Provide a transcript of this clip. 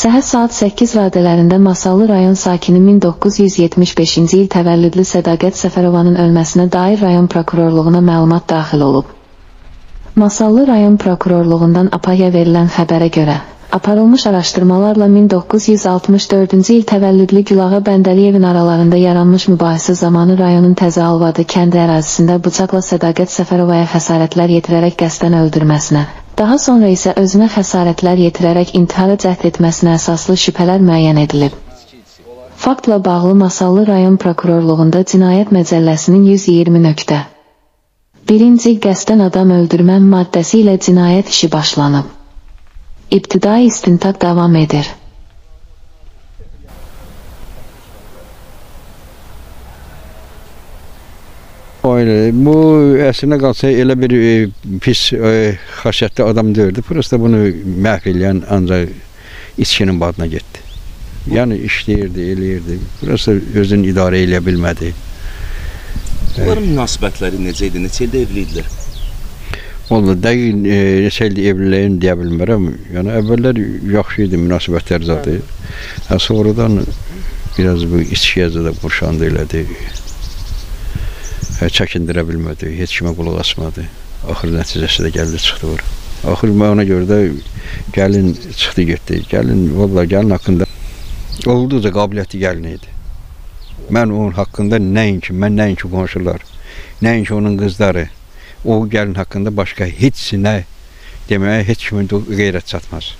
Səhər saat 8 radələrində Masallı rayon sakini 1975-ci il təvəllüdlü Sədaqət Səfərovanın ölməsinə dair rayon prokurorluğuna məlumat daxil olub. Masallı rayon prokurorluğundan APAya verilən xəbərə görə, aparılmış araşdırmalarla 1964-cü il təvəllüdlü Gülağa Bəndəliyevin aralarında yaranmış mübahisə zamanı rayonun Təzəalvadı kəndi ərazisində bıçaqla Sədaqət Səfərovaya xəsarətlər yetirərək qəsdən öldürməsinə, daha sonra isə özünə xəsarətlər yetirərək intihara cəhd etməsinə əsaslı şübhələr müəyyən edilib. Faktla bağlı Masallı rayon prokurorluğunda cinayət məcəlləsinin 120 nöqtə. Birinci qəsdən adam öldürmə maddəsi ilə cinayət işi başlanıb. İbtidai istintaq davam edir. Öyle. Bu əslinə qalsa elə bir e, pis e, xasiyyətli adam deyildi. Prosta bunu məhv eləyən ancaq içkinin badına getdi. Yəni işləyirdi, eləyirdi. Prosta özünü idarə eləyə bilmədi. Bunların münasibətləri necə idi? Neçə ildə evli idilər? Vallahi dəqiq e, neçə ildir evliliyini deyə bilmərəm. Yəni əvvəllər yaxşı idi münasibətlər zadı. Hə, sonradan biraz bu içkiyə də qurşandı elədi. Hə, çəkindirə bilmədi, heç kimə qulaq asmadı. Axır nəticəsi də gəldi çıxdı ora. Axır mən ona görə də gəlin çıxdı getdi. Gəlin vallahi gəlin haqqında olduqca qabiliyyətli gəlin idi. Mən onun haqqında nəinki, mən nəinki qonşular, nəinki onun qızları, o gəlin haqqında başqa heç nə deməyə heç kimin qeyrət çatmaz.